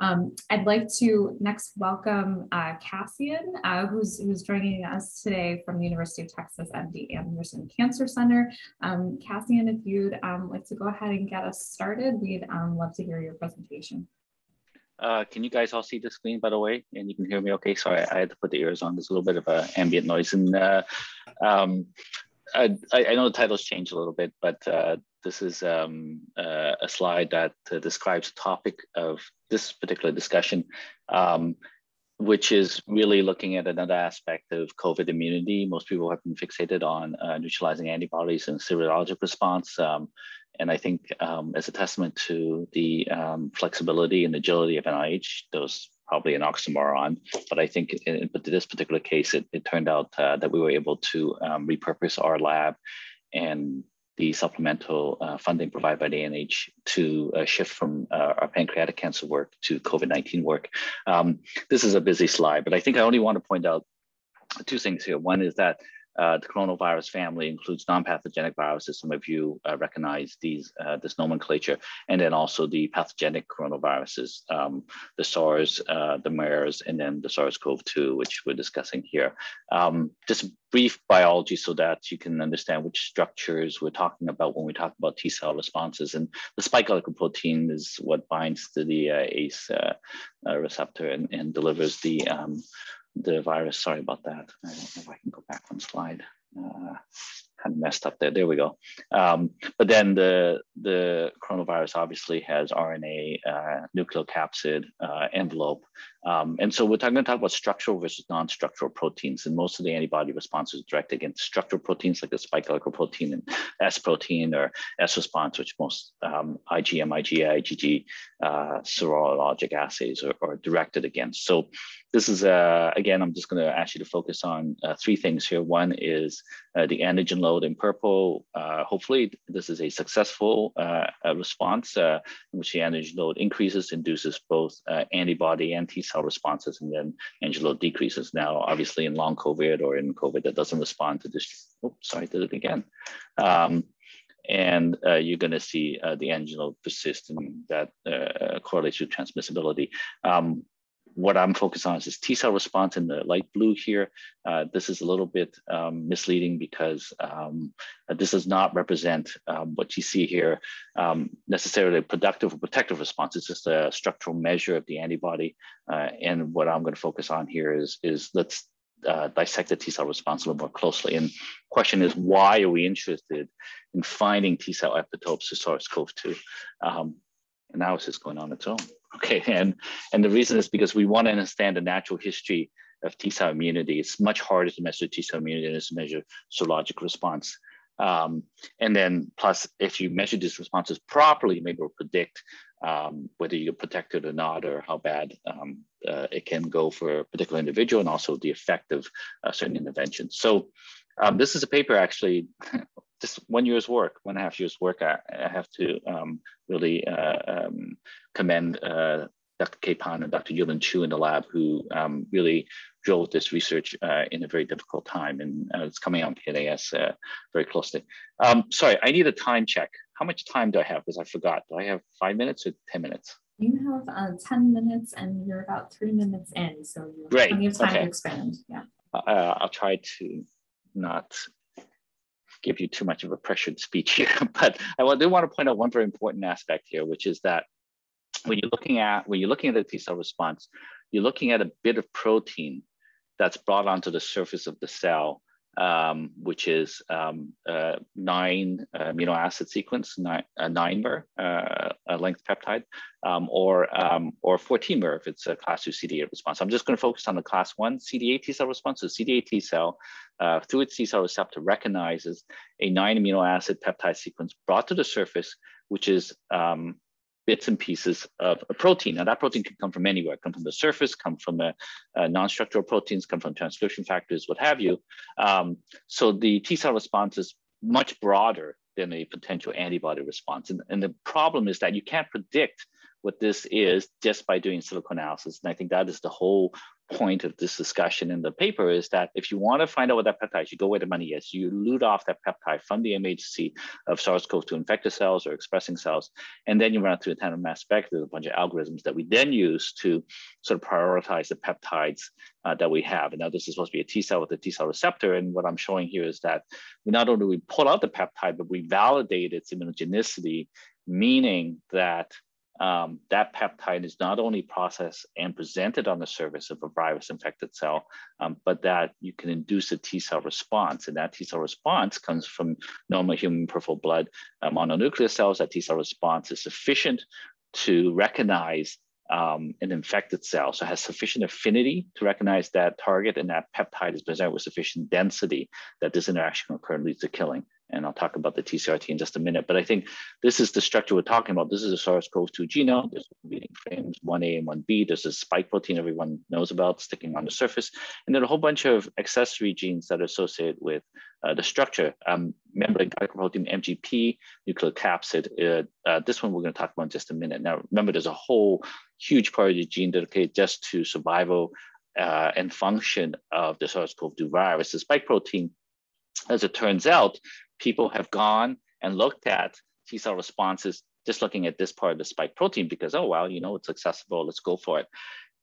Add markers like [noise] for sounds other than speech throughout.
Um, I'd like to next welcome uh, Cassian, uh, who's, who's joining us today from the University of Texas MD Anderson Cancer Center. Um, Cassian, if you'd um, like to go ahead and get us started, we'd um, love to hear your presentation. Uh, can you guys all see the screen, by the way? And you can hear me okay? Sorry, I had to put the ears on. There's a little bit of a ambient noise. And uh, um, I, I, know the title's changed a little bit, but uh, this is um, uh, a slide that uh, describes the topic of this particular discussion, um, which is really looking at another aspect of COVID immunity. Most people have been fixated on uh, neutralizing antibodies and serologic response. Um, and I think um, as a testament to the um, flexibility and agility of NIH, those probably an oxymoron, but I think in, in this particular case, it, it turned out uh, that we were able to um, repurpose our lab and the supplemental uh, funding provided by the NIH to uh, shift from uh, our pancreatic cancer work to COVID-19 work. Um, this is a busy slide, but I think I only want to point out two things here. One is that uh, the coronavirus family includes non-pathogenic viruses. Some of you uh, recognize these uh, this nomenclature, and then also the pathogenic coronaviruses, um, the SARS, uh, the MERS, and then the SARS-CoV-2, which we're discussing here. Um, just brief biology so that you can understand which structures we're talking about when we talk about T cell responses. And the spike glycoprotein is what binds to the uh, ACE uh, receptor and, and delivers the um, the virus. Sorry about that. I don't know if I can go back one slide. Kind of messed up there. There we go. Um, but then the the coronavirus obviously has RNA, uh, nucleocapsid, uh, envelope, um, and so we're going to talk about structural versus non-structural proteins. And most of the antibody response is directed against structural proteins like the spike glycoprotein and S protein or S response, which most um, IgM, IgA, IgG uh, serologic assays are, are, directed against. So this is, uh, again, I'm just going to ask you to focus on uh, three things here. One is uh, the antigen load in purple. Uh, hopefully, this is a successful uh, response in which the antigen load increases, induces both antibody and T cell responses, and then antigen load decreases. Now, obviously, in long COVID or in COVID that doesn't respond to this, oops, sorry, I did it again. Um, and uh, you're going to see uh, the antigen load persist and that uh, correlates with transmissibility. Um, what I'm focused on is this T cell response in the light blue here. Uh, this is a little bit um, misleading because um, this does not represent um, what you see here um, necessarily a productive or protective response. It's just a structural measure of the antibody. Uh, and what I'm going to focus on here is, is let's uh, dissect the T cell response a little more closely. And question is, why are we interested in finding T cell epitopes to SARS-CoV-2? Um, just going on its own. Okay, [laughs] and, and the reason is because we want to understand the natural history of T cell immunity. It's much harder to measure T cell immunity than to measure serologic response. Um, and then plus, if you measure these responses properly, maybe we'll predict um, whether you're protected or not, or how bad um, uh, it can go for a particular individual, and also the effect of uh, certain interventions. So um, this is a paper actually [laughs] just one year's work, one and a half years work. I, I have to um, really uh, um, commend uh, Dr. Kapan and Dr. Yulin Chu in the lab who um, really drove this research uh, in a very difficult time and uh, it's coming out in PNAS uh, very closely. Um, sorry, I need a time check. How much time do I have? Because I forgot. Do I have five minutes or 10 minutes? You have uh, 10 minutes and you're about three minutes in, so you have Great. plenty of time okay. to expand. Yeah. Uh, I'll try to not give you too much of a pressured speech here, [laughs] but I do want to point out one very important aspect here, which is that when you're looking at when you're looking at the T cell response, you're looking at a bit of protein that's brought onto the surface of the cell um, which is um, uh, nine amino acid sequence, nine, a nine mer uh, a length peptide, um, or um, or 14 mer if it's a class two CD8 response. I'm just going to focus on the class one CD8 T cell response. So CD8 T cell, uh, through its T cell receptor, recognizes a nine amino acid peptide sequence brought to the surface, which is um, bits and pieces of a protein. Now that protein can come from anywhere, come from the surface, come from a, a non-structural proteins, come from transcription factors, what have you. Um, so the T cell response is much broader than a potential antibody response. And, and the problem is that you can't predict what this is just by doing silico analysis. And I think that is the whole point of this discussion in the paper is that if you want to find out what that peptide is, you go where the money is. You loot off that peptide from the MHC of SARS-CoV-2 infected cells or expressing cells, and then you run it through a tandem mass spec. There's a bunch of algorithms that we then use to sort of prioritize the peptides uh, that we have. And now this is supposed to be a T cell with a T cell receptor. And what I'm showing here is that we not only we pull out the peptide, but we validate its immunogenicity, meaning that um, that peptide is not only processed and presented on the surface of a virus infected cell, um, but that you can induce a T cell response. And that T cell response comes from normal human peripheral blood um, mononuclear cells. That T cell response is sufficient to recognize um, an infected cell. So it has sufficient affinity to recognize that target and that peptide is presented with sufficient density that this interaction can occur and leads to killing and I'll talk about the TCRT in just a minute. But I think this is the structure we're talking about. This is a SARS-CoV-2 genome. There's reading frames 1A and 1B. There's a spike protein everyone knows about sticking on the surface. And then a whole bunch of accessory genes that are associated with uh, the structure. Um, membrane glycoprotein, MGP, nucleocapsid. Uh, uh, this one we're going to talk about in just a minute. Now, remember, there's a whole huge part of the gene dedicated just to survival uh, and function of the SARS-CoV-2 virus. The spike protein as it turns out, people have gone and looked at T cell responses just looking at this part of the spike protein because, oh, wow, you know, it's accessible, let's go for it.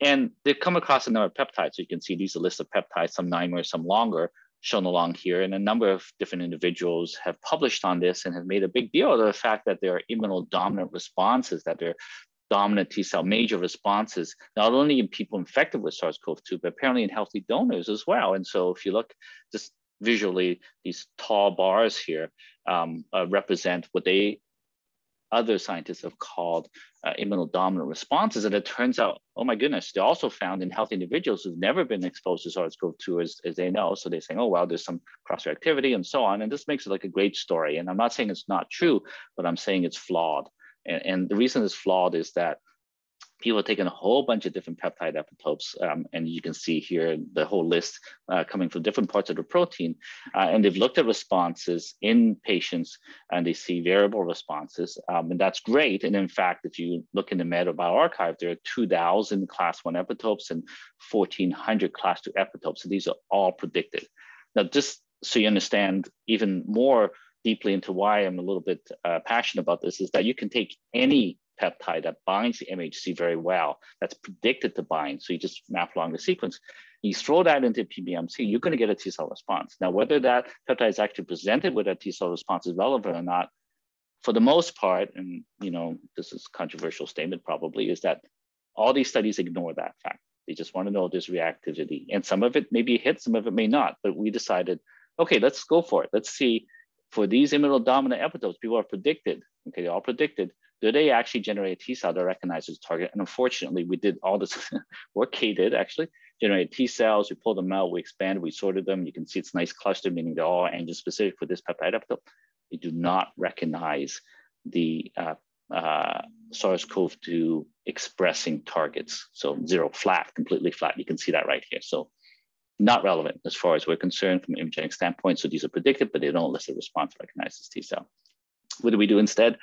And they've come across a number of peptides. So you can see these are lists of peptides, some nine some longer, shown along here. And a number of different individuals have published on this and have made a big deal of the fact that there are immunodominant responses, that there are dominant T cell major responses, not only in people infected with SARS-CoV-2, but apparently in healthy donors as well. And so if you look just visually, these tall bars here um, uh, represent what they other scientists have called uh, immunodominant responses. And it turns out, oh my goodness, they're also found in healthy individuals who've never been exposed to SARS-CoV-2 as, as they know. So they're saying, oh, well, there's some cross-reactivity and so on. And this makes it like a great story. And I'm not saying it's not true, but I'm saying it's flawed. And, and the reason it's flawed is that people have taken a whole bunch of different peptide epitopes, um, and you can see here the whole list uh, coming from different parts of the protein. Uh, and they've looked at responses in patients, and they see variable responses, um, and that's great. And in fact, if you look in the Meta bioRxiv, there are 2,000 class one epitopes and 1,400 class two epitopes. So these are all predicted. Now, just so you understand even more deeply into why I'm a little bit uh, passionate about this, is that you can take any peptide that binds the MHC very well, that's predicted to bind. So you just map along the sequence. You throw that into PBMC, you're going to get a T cell response. Now, whether that peptide is actually presented with a T cell response is relevant or not, for the most part, and you know, this is controversial statement probably, is that all these studies ignore that fact. They just want to know this reactivity. And some of it may be hit, some of it may not. But we decided, okay, let's go for it. Let's see for these immunodominant epitopes, people are predicted, okay, they're all predicted do they actually generate a T cell that recognizes target? And unfortunately, we did all this [laughs] work K did actually generate T cells. We pulled them out, we expanded, we sorted them. You can see it's nice cluster, meaning they're all antigen specific for this peptide epitope. They do not recognize the uh, uh, SARS-CoV-2 expressing targets. So zero, flat, completely flat. You can see that right here. So not relevant as far as we're concerned from an imaging standpoint. So these are predicted, but they don't elicit a response recognizes T cell. What do we do instead?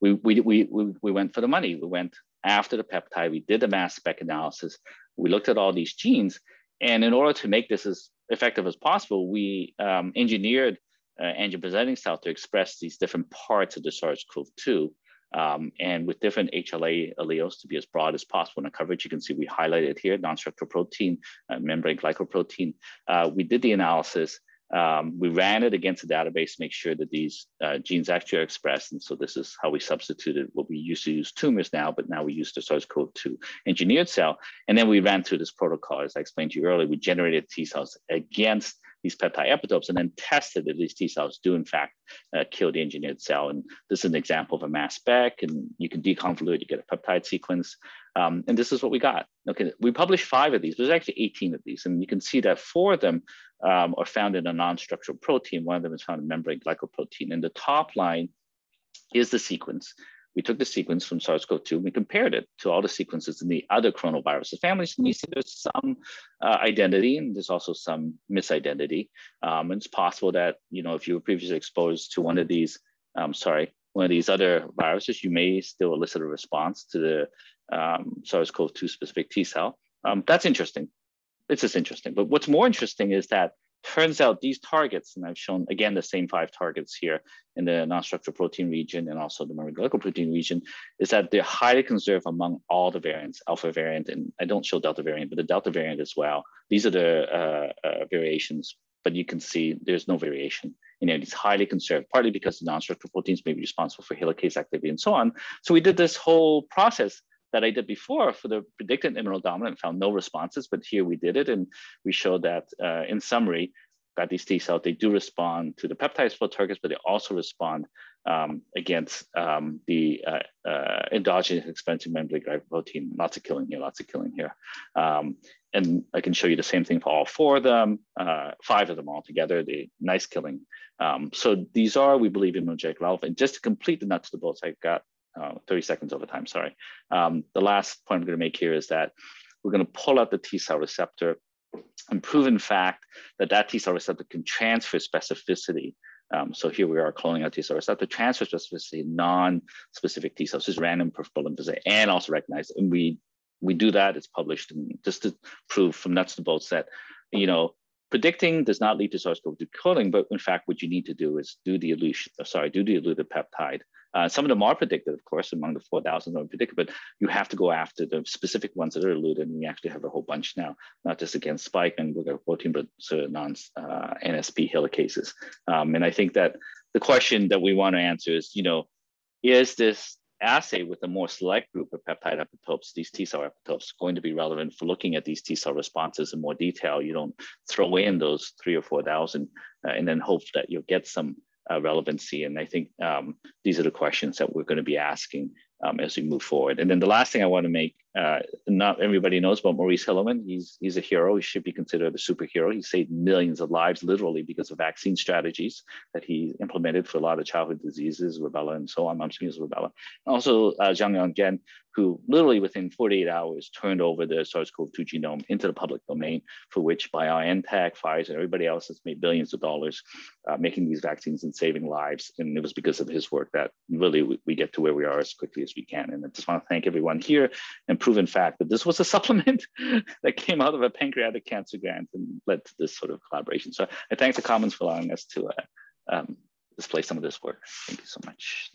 We, we, we, we went for the money. We went after the peptide, we did the mass spec analysis, we looked at all these genes. And in order to make this as effective as possible, we um, engineered uh, presenting cell to express these different parts of the SARS-CoV-2 um, and with different HLA alleles to be as broad as possible in the coverage. You can see we highlighted here non-structural protein, uh, membrane glycoprotein. Uh, we did the analysis um, we ran it against a database to make sure that these uh, genes actually are expressed. And so this is how we substituted what we used to use tumors now, but now we use the SARS-CoV-2 engineered cell. And then we ran through this protocol, as I explained to you earlier, we generated T cells against these peptide epitopes and then tested if these T cells do in fact uh, kill the engineered cell. And this is an example of a mass spec and you can deconvolute, you get a peptide sequence. Um, and this is what we got. Okay, we published five of these, there's actually 18 of these. And you can see that four of them um, are found in a non-structural protein. One of them is found in membrane glycoprotein. And the top line is the sequence. We took the sequence from SARS-CoV-2 and we compared it to all the sequences in the other coronavirus families. And you see there's some uh, identity and there's also some misidentity. Um, and it's possible that, you know, if you were previously exposed to one of these, um, sorry, one of these other viruses, you may still elicit a response to the um, SARS-CoV-2 specific T cell. Um, that's interesting. It's just interesting. But what's more interesting is that turns out these targets, and I've shown again the same five targets here in the non-structural protein region and also the marine protein region, is that they're highly conserved among all the variants, alpha variant, and I don't show delta variant, but the delta variant as well. These are the uh, uh, variations, but you can see there's no variation. You know, it's highly conserved, partly because the non-structural proteins may be responsible for helicase activity and so on. So we did this whole process that I did before for the predicted immunodominant found no responses, but here we did it and we showed that uh, in summary, that these T cells, they do respond to the peptide for targets, but they also respond um, against um, the uh, uh, endogenous expensive membrane protein. Lots of killing here, lots of killing here. Um, and I can show you the same thing for all four of them, uh, five of them all together, the nice killing. Um, so these are, we believe, immunogenic relevant. And just to complete the nuts to bolts, I got uh, 30 seconds over time, sorry. Um, the last point I'm gonna make here is that we're gonna pull out the T cell receptor and prove in fact that that T cell receptor can transfer specificity. Um, so here we are cloning out T cell receptor, transfer specificity, non-specific T cells, just random peripheral lymphocyte, and also recognize, and we we do that, it's published, and just to prove from nuts to bolts that, you know, predicting does not lead to SARS-CoV-2 cloning, but in fact, what you need to do is do the elution, sorry, do the eluted peptide uh, some of them are predicted, of course, among the 4,000 that are predicted, but you have to go after the specific ones that are eluded. And we actually have a whole bunch now, not just against spike and we've got 14, but non-NSP uh, helicases. Um, and I think that the question that we want to answer is, you know, is this assay with a more select group of peptide epitopes, these T cell epitopes, going to be relevant for looking at these T cell responses in more detail. You don't throw in those three or 4,000 uh, and then hope that you'll get some uh, relevancy. And I think um, these are the questions that we're going to be asking um, as we move forward. And then the last thing I want to make, uh, not everybody knows about Maurice Hilleman. He's, he's a hero. He should be considered a superhero. He saved millions of lives literally because of vaccine strategies that he implemented for a lot of childhood diseases, rubella and so on, mumps, measles, rubella. Also, uh, Zhang Yongzhen, who literally within 48 hours turned over the SARS-CoV-2 genome into the public domain, for which BioNTech, Pfizer, and everybody else has made billions of dollars uh, making these vaccines and saving lives. And it was because of his work that really we, we get to where we are as quickly as we can. And I just want to thank everyone here and prove in fact that this was a [laughs] supplement that came out of a pancreatic cancer grant and led to this sort of collaboration. So I thank the Commons for allowing us to uh, um, display some of this work. Thank you so much.